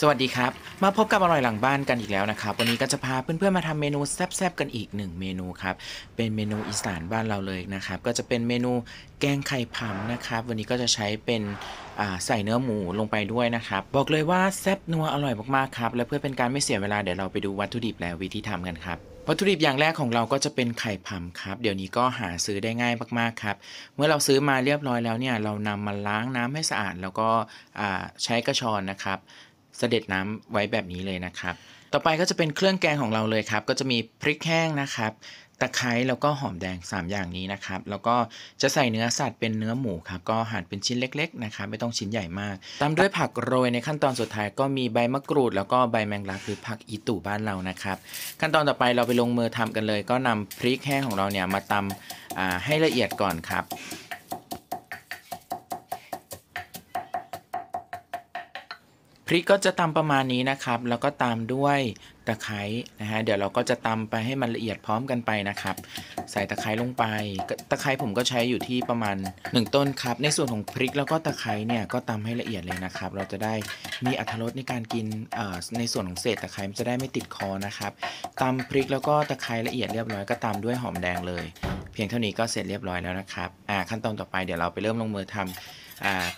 สวัสดีครับ มาพบกับอร่อยหลังบ้านกันอีกแล้วนะครับ วันนี้ก็จะพาเพื่อนๆมาทำเมนูแซ่บๆกันอีกหนึ่งเมนูครับ เป็นเมนูอีสานบ้านเราเลยนะครับ ก็จะเป็นเมนูแกงไข่ผำนะครับ วันนี้ก็จะใช้เป็นใส่เนื้อหมูลงไปด้วยนะครับ บอกเลยว่าแซ่บนัวอร่อยมากๆครับ และเพื่อเป็นการไม่เสียเวลาเดี๋ยวเราไปดูวัตถุดิบและวิธีทำกันครับวัตถุดิบอย่างแรกของเราก็จะเป็นไข่ผำครับ เดี๋ยวนี้ก็หาซื้อได้ง่ายมากๆครับ เมื่อเราซื้อมาเรียบร้อยแล้วเนี่ย เรานำมาล้างน้ำให้สะอาด แล้วก็ใช้กระชอนนะครับ เสด็จน้ำไว้แบบนี้เลยนะครับ ต่อไปก็จะเป็นเครื่องแกงของเราเลยครับ ก็จะมีพริกแห้งนะครับ ตะไคร้แล้วก็หอมแดง 3 อย่างนี้นะครับ แล้วก็จะใส่เนื้อสัตว์เป็นเนื้อหมูครับ ก็หั่นเป็นชิ้นเล็ก ๆ นะครับ ไม่ต้องชิ้นใหญ่มาก ตามด้วยผักโรยในขั้นตอนสุดท้ายก็มีใบมะกรูด แล้วก็ใบแมงลักหรือผักอีตู่บ้านเรานะครับ ขั้นตอนต่อไปเราไปลงมือทำกันเลย ก็นำพริกแห้งของเราเนี่ยมาตำให้ละเอียดก่อนครับ พริกก็จะตำประมาณนี้นะครับ แล้วก็ตามด้วยตะไคร้นะฮะเดี๋ยวเราก็จะตำไปให้มันละเอียดพร้อมกันไปนะครับ ใส่ตะไคร้ลงไปตะไคร้ผมก็ใช้อยู่ที่ประมาณ 1 ต้นครับ ในส่วนของพริกแล้วก็ตะไคร้เนี่ยก็ตำให้ละเอียดเลยนะครับ เราจะได้มีอรรถรสในการกินในส่วนของเศษตะไคร้มันจะได้ไม่ติดคอนะครับตำพริกแล้วก็ตะไคร้ละเอียดเรียบร้อยก็ตามด้วยหอมแดงเลย เพียงเท่านี้ก็เสร็จเรียบร้อยแล้วนะครับอ่าขั้นตอนต่อไปเดี๋ยวเราไปเริ่มลงมือทำอ่า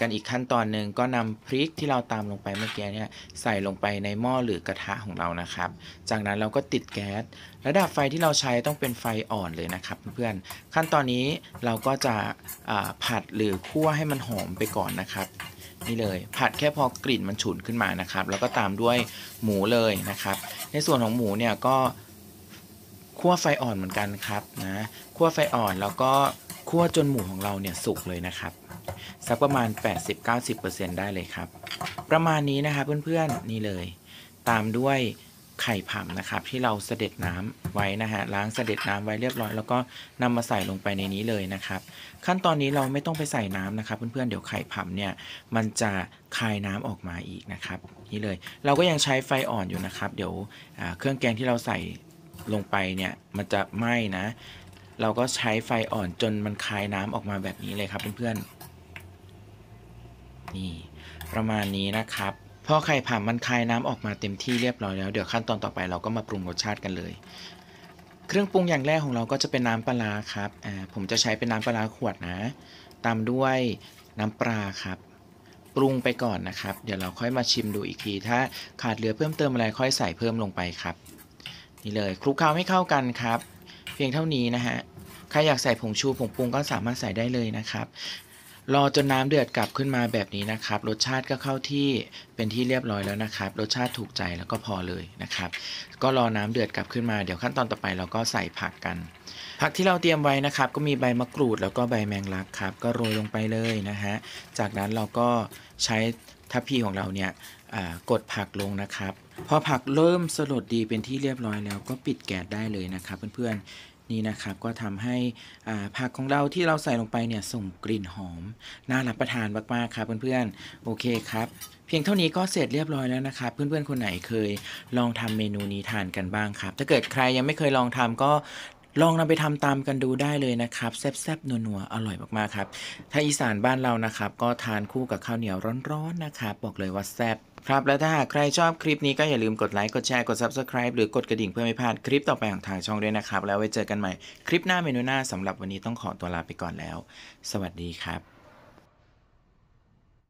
กันอีกขั้นตอนหนึ่งก็นำพริกที่เราตามลงไปเมื่อกี้เนี่ยใส่ลงไปในหม้อหรือกระทะของเรานะครับ จากนั้นเราก็ติดแก๊สระดับไฟที่เราใช้ต้องเป็นไฟอ่อนเลยนะครับ เพื่อนๆขั้นตอนนี้เราก็จะผัดหรือคั่วให้มันหอมไปก่อนนะครับนี่เลยผัดแค่พอกลิ่นมันฉุนขึ้นมานะครับ แล้วก็ตามด้วยหมูเลยนะครับ ในส่วนของหมูเนี่ยก็คั่วไฟอ่อนเหมือนกันครับนะคั่วไฟอ่อนแล้วก็คั่วจนหมูของเราเนี่ยสุกเลยนะครับ สักประมาณ 80-90%ได้เลยครับ ประมาณนี้นะครับเพื่อนๆนี่เลย ตามด้วยไข่ผำนะครับ ที่เราเสด็จน้ำไว้นะฮะล้างเสด็จน้ำไว้เรียบร้อย แล้วก็นำมาใส่ลงไปในนี้เลยนะครับ ขั้นตอนนี้เราไม่ต้องไปใส่น้ำนะครับ เพื่อนๆเดี๋ยวไข่ผำเนี่ยมันจะคายน้ำออกมาอีกนะครับ นี่เลย เราก็ยังใช้ไฟอ่อนอยู่นะครับ เดี๋ยวเครื่องแกงที่เราใส่ลงไปเนี่ยมันจะไหม้นะ เราก็ใช้ไฟอ่อนจนมันคายน้ำออกมาแบบนี้เลยครับเพื่อนๆ นี่ ประมาณนี้นะครับพอไข่ผำมันคายน้ำออกมาเต็มที่เรียบร้อยแล้ว เดี๋ยวขั้นตอนต่อไปเราก็มาปรุงรสชาติกันเลย เครื่องปรุงอย่างแรกของเราก็จะเป็นน้ำปลาครับอ่าผมจะใช้เป็นน้ำปลาร้าขวดนะ ตามด้วยน้ำปลาครับปรุงไปก่อนนะครับ เดี๋ยวเราค่อยมาชิมดูอีกที ถ้าขาดเหลือเพิ่มเติมอะไรค่อยใส่เพิ่มลงไปครับ นี่เลยคลุกเคล้าให้เข้ากันครับ เพียงเท่านี้นะฮะใครอยากใส่ผงชูผงปรุงก็สามารถใส่ได้เลยนะครับ รอจนน้ำเดือดกลับขึ้นมาแบบนี้นะครับ รสชาติก็เข้าที่เป็นที่เรียบร้อยแล้วนะครับ รสชาติถูกใจแล้วก็พอเลยนะครับ ก็รอน้ำเดือดกลับขึ้นมาเดี๋ยวขั้นตอนต่อไปเราก็ใส่ผักกัน ผักที่เราเตรียมไว้นะครับ ก็มีใบมะกรูดแล้วก็ใบแมงลักครับ ก็โรยลงไปเลยนะฮะจากนั้นเราก็ใช้ทัพพีของเราเนี่ย กดผักลงนะครับ พอผักเริ่มสลดดีเป็นที่เรียบร้อยแล้วก็ปิดแก๊สได้เลยนะครับเพื่อนๆนี่นะครับก็ทำให้ผักของเราที่เราใส่ลงไปเนี่ยส่งกลิ่นหอมน่ารับประทานมากๆครับเพื่อนๆโอเคครับเพียงเท่านี้ก็เสร็จเรียบร้อยแล้วนะครับ เพื่อนๆคนไหนเคยลองทำเมนูนี้ทานกันบ้างครับ ถ้าเกิดใครยังไม่เคยลองทำก็ ลองนำไปทำตามกันดูได้เลยนะครับ แซ่บๆนัวๆ อร่อยมากๆ ครับ ถ้าอีสานบ้านเรานะครับ ก็ทานคู่กับข้าวเหนียวร้อนๆนะครับ บอกเลยว่าแซ่บครับ และถ้าหากใครชอบคลิปนี้ก็อย่าลืมกดไลค์ กดแชร์ กด Subscribe หรือกดกระดิ่งเพื่อไม่พลาดคลิปต่อไปของทางช่องด้วยนะครับ แล้วไว้เจอกันใหม่คลิปหน้าเมนูหน้าสำหรับวันนี้ต้องขอตัวลาไปก่อนแล้ว สวัสดีครับ